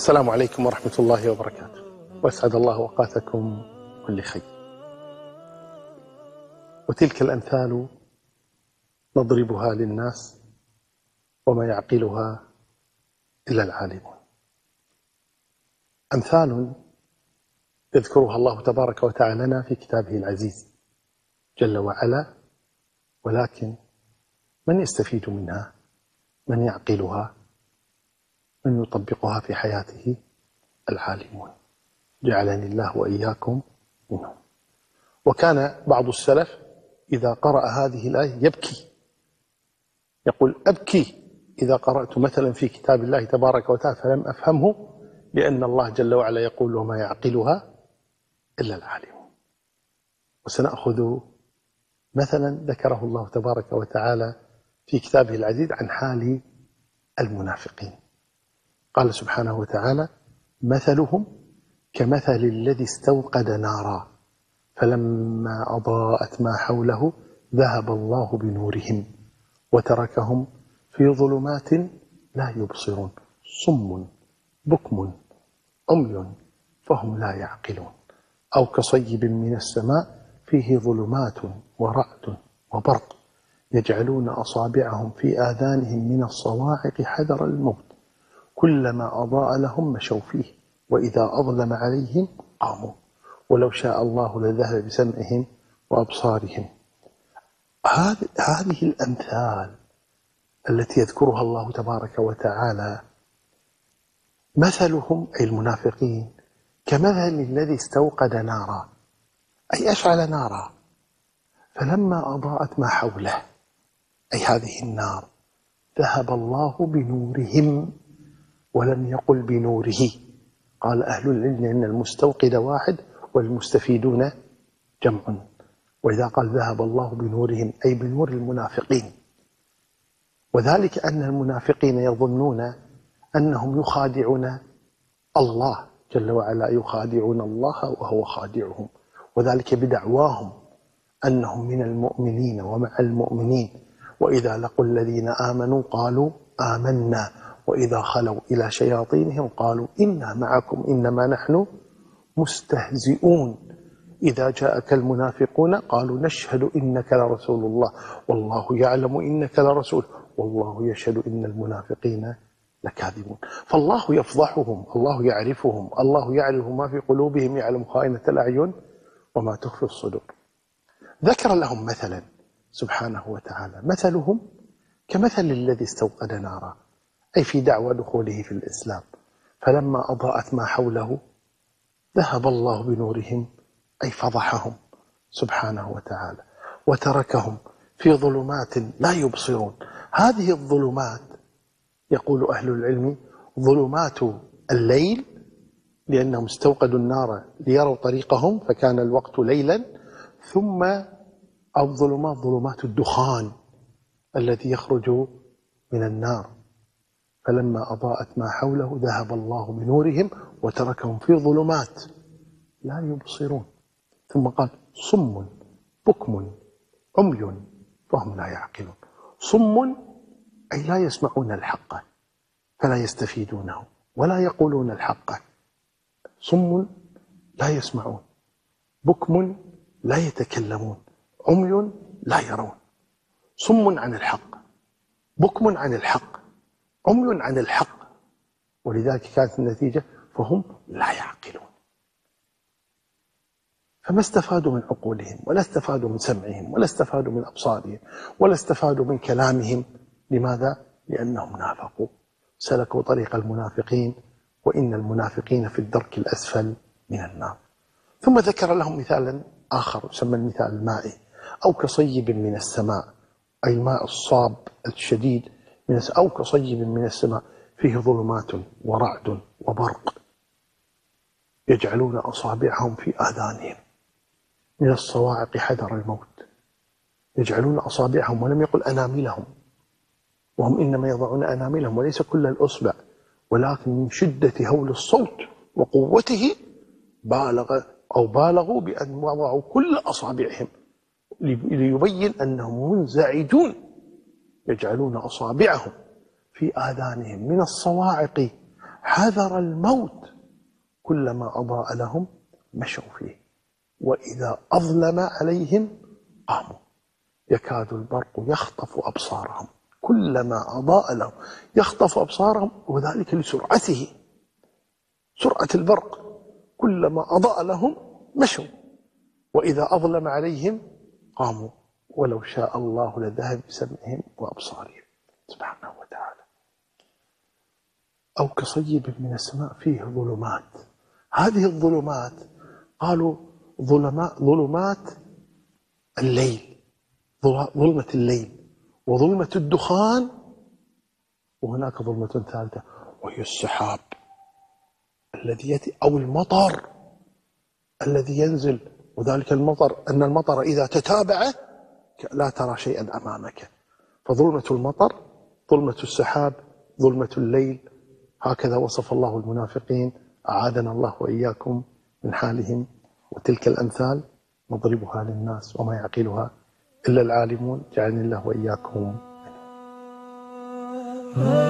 السلام عليكم ورحمة الله وبركاته. وأسعد الله أوقاتكم كل خير. وتلك الأمثال نضربها للناس وما يعقلها إلا العالمون. أمثال يذكرها الله تبارك وتعالى لنا في كتابه العزيز جل وعلا ولكن من يستفيد منها؟ من يعقلها؟ من يطبقها في حياته العالمون. جعلني الله وإياكم منهم. وكان بعض السلف إذا قرأ هذه الآية يبكي. يقول أبكي إذا قرأت مثلا في كتاب الله تبارك وتعالى فلم أفهمه لأن الله جل وعلا يقول وما يعقلها إلا العالمون. وسنأخذ مثلا ذكره الله تبارك وتعالى في كتابه العزيز عن حال المنافقين. قال سبحانه وتعالى مثلهم كمثل الذي استوقد نارا فلما أضاءت ما حوله ذهب الله بنورهم وتركهم في ظلمات لا يبصرون صم بكم عمي فهم لا يعقلون. أو كصيب من السماء فيه ظلمات ورعد وبرق يجعلون أصابعهم في آذانهم من الصواعق حذر الموت. كلما أضاء لهم مشوا فيه وإذا أظلم عليهم قاموا. ولو شاء الله لذهب بسمعهم وأبصارهم. هذه الأمثال التي يذكرها الله تبارك وتعالى مثلهم أي المنافقين كمثل الذي استوقد نارا أي أشعل نارا فلما أضاءت ما حوله أي هذه النار ذهب الله بنورهم ولم يقل بنوره. قال أهل العلم أن المستوقد واحد والمستفيدون جمع. وإذا قال ذهب الله بنورهم أي بنور المنافقين. وذلك أن المنافقين يظنون أنهم يخادعون الله جل وعلا يخادعون الله وهو خادعهم. وذلك بدعواهم أنهم من المؤمنين ومع المؤمنين. وإذا لقوا الذين آمنوا قالوا آمنا. وإذا خلوا إلى شياطينهم قالوا إنا معكم إنما نحن مستهزئون. إذا جاءك المنافقون قالوا نشهد إنك لرسول الله. والله يعلم إنك لرسول. والله يشهد إن المنافقين لكاذبون. فالله يفضحهم الله يعرفهم الله يعرف ما في قلوبهم يعلم خائنة الأعين وما تخفي الصدور. ذكر لهم مثلا سبحانه وتعالى مثلهم كمثل الذي استوقد نارا. أي في دعوى دخوله في الإسلام. فلما أضاءت ما حوله ذهب الله بنورهم أي فضحهم سبحانه وتعالى وتركهم في ظلمات لا يبصرون. هذه الظلمات يقول أهل العلم ظلمات الليل لأنهم استوقدوا النار ليروا طريقهم فكان الوقت ليلا ثم الظلمات ظلمات الدخان الذي يخرج من النار. فلما أضاءت ما حوله ذهب الله بنورهم وتركهم في ظلمات لا يبصرون. ثم قال صم بكم عمي فهم لا يعقلون. صم أي لا يسمعون الحق فلا يستفيدونه ولا يقولون الحق. صم لا يسمعون بكم لا يتكلمون عمي لا يرون. صم عن الحق بكم عن الحق. عمي عن الحق. ولذلك كانت النتيجة فهم لا يعقلون. فما استفادوا من عقولهم ولا استفادوا من سمعهم ولا استفادوا من أبصارهم ولا استفادوا من كلامهم. لماذا؟ لأنهم نافقوا. سلكوا طريق المنافقين وإن المنافقين في الدرك الأسفل من النار. ثم ذكر لهم مثالا آخر يسمى المثال المائي أو كصيب من السماء أي الماء الصاب الشديد من أو كصيب من السماء فيه ظلمات ورعد وبرق يجعلون أصابعهم في آذانهم. من الصواعق حذر الموت. يجعلون أصابعهم ولم يقل أناملهم. وهم إنما يضعون أناملهم وليس كل الأصبع. ولكن من شدة هول الصوت وقوته بالغ أو بالغوا بأن وضعوا كل أصابعهم. ليبين أنهم منزعجون. يجعلون أصابعهم في آذانهم من الصواعق. حذر الموت كلما أضاء لهم مشوا فيه وإذا أظلم عليهم قاموا. يكاد البرق يخطف أبصارهم كلما أضاء لهم يخطف أبصارهم وذلك لسرعته. سرعة البرق كلما أضاء لهم مشوا وإذا أظلم عليهم قاموا. ولو شاء الله لذهب بسمعهم وأبصارهم. سبحانه وتعالى. أو كصيب من السماء فيه ظلمات. هذه الظلمات قالوا ظلمات, ظلمات الليل. ظلمة الليل. وظلمة الدخان. وهناك ظلمة ثالثة وهي السحاب الذي يأتي أو المطر الذي ينزل. وذلك المطر أن المطر إذا تتابع لا ترى شيئا أمامك. فظلمة المطر ظلمة السحاب ظلمة الليل هكذا وصف الله المنافقين أعاذنا الله وإياكم من حالهم. وتلك الأمثال نضربها للناس وما يعقلها إلا العالمون. جعلني الله وإياكم. منهم